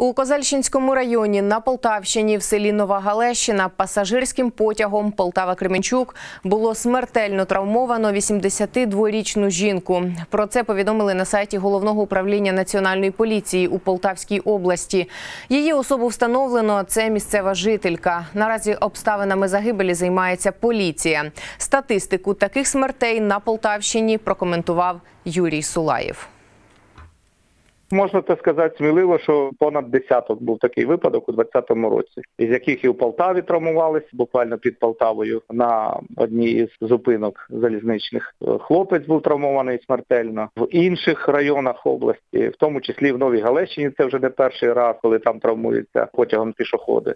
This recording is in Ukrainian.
У Козельщинському районі на Полтавщині в селі Нова Галещина пасажирським потягом Полтава-Кременчук було смертельно травмовано 82-річну жінку. Про це повідомили на сайті головного управління національної поліції у Полтавській області. Її особу встановлено. Це місцева жителька. Наразі обставинами загибелі займається поліція. Статистику таких смертей на Полтавщині прокоментував Юрій Сулаєв. Можна це сказати сміливо, що понад десяток був такий випадок у 2020 році, із яких і в Полтаві травмувались, буквально під Полтавою на одній із зупинок залізничних. Хлопець був травмований смертельно. В інших районах області, в тому числі в Новій Галещині, це вже не перший раз, коли там травмуються потягом пішоходи.